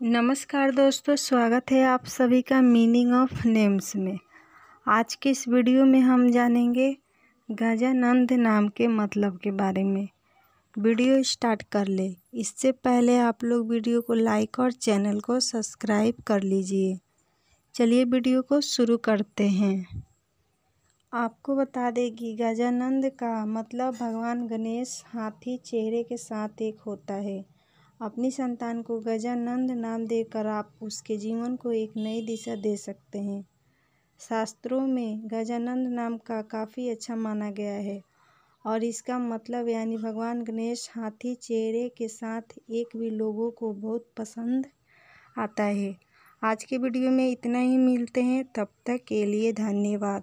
नमस्कार दोस्तों, स्वागत है आप सभी का मीनिंग ऑफ़ नेम्स में। आज के इस वीडियो में हम जानेंगे गजानंद नाम के मतलब के बारे में। वीडियो स्टार्ट कर ले। इससे पहले आप लोग वीडियो को लाइक और चैनल को सब्सक्राइब कर लीजिए। चलिए वीडियो को शुरू करते हैं। आपको बता दें कि गजानंद का मतलब भगवान गणेश हाथी चेहरे के साथ एक होता है। अपनी संतान को गजानंद नाम देकर आप उसके जीवन को एक नई दिशा दे सकते हैं। शास्त्रों में गजानंद नाम का काफ़ी अच्छा माना गया है और इसका मतलब यानी भगवान गणेश हाथी चेहरे के साथ एक भी लोगों को बहुत पसंद आता है। आज के वीडियो में इतना ही। मिलते हैं। तब तक के लिए धन्यवाद।